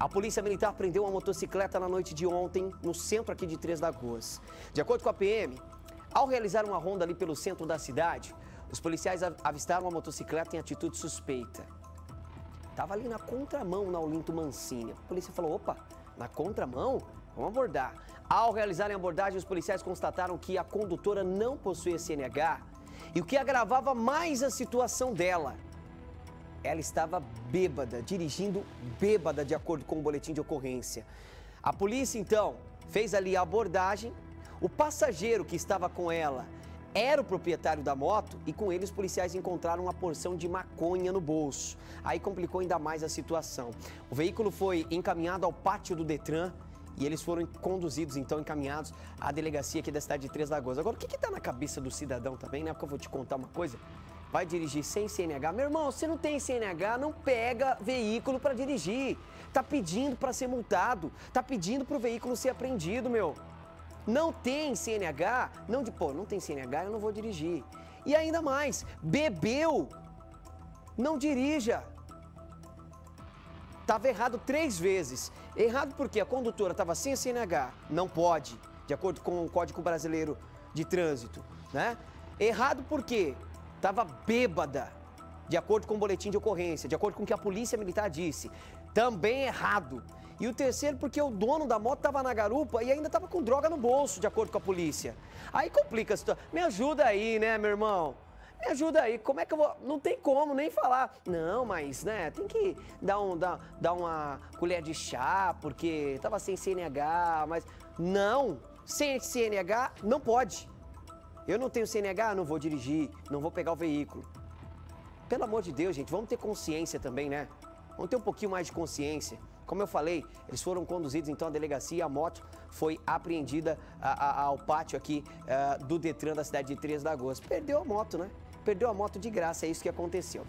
A polícia militar prendeu uma motocicleta na noite de ontem, no centro aqui de Três Lagoas. De acordo com a PM, ao realizar uma ronda ali pelo centro da cidade, os policiais avistaram uma motocicleta em atitude suspeita. Estava ali na contramão na Olinto Mancini. A polícia falou, opa, na contramão? Vamos abordar. Ao realizarem a abordagem, os policiais constataram que a condutora não possuía CNH e o que agravava mais a situação dela ela estava bêbada, dirigindo bêbada, de acordo com o boletim de ocorrência. A polícia, então, fez ali a abordagem. O passageiro que estava com ela era o proprietário da moto e com ele os policiais encontraram uma porção de maconha no bolso. Aí complicou ainda mais a situação. O veículo foi encaminhado ao pátio do Detran e eles foram conduzidos, então, encaminhados à delegacia aqui da cidade de Três Lagoas. Agora, o que está na cabeça do cidadão também, né? Porque eu vou te contar uma coisa vai dirigir sem CNH. Meu irmão, se não tem CNH, não pega veículo para dirigir. Tá pedindo para ser multado, tá pedindo para o veículo ser apreendido, meu. Não tem CNH, não de pô, não tem CNH, eu não vou dirigir. E ainda mais, bebeu, não dirija. Tava errado três vezes. Errado porque a condutora estava sem CNH, não pode, de acordo com o Código Brasileiro de Trânsito, né? Errado porque estava bêbada, de acordo com o boletim de ocorrência, de acordo com o que a polícia militar disse. Também errado. E o terceiro, porque o dono da moto estava na garupa e ainda estava com droga no bolso, de acordo com a polícia. Aí complica a situação. Me ajuda aí, né, meu irmão? Me ajuda aí, como é que eu vou. Não tem como nem falar. Não, mas, né, tem que dar, um, dar, dar uma colher de chá, porque estava sem CNH, mas. Não! Sem CNH, não pode. Eu não tenho CNH, não vou dirigir, não vou pegar o veículo. Pelo amor de Deus, gente, vamos ter consciência também, né? Vamos ter um pouquinho mais de consciência. Como eu falei, eles foram conduzidos então à delegacia e a moto foi apreendida a, a, ao pátio aqui uh, do Detran da cidade de Três Lagoas. Perdeu a moto, né? Perdeu a moto de graça, é isso que aconteceu.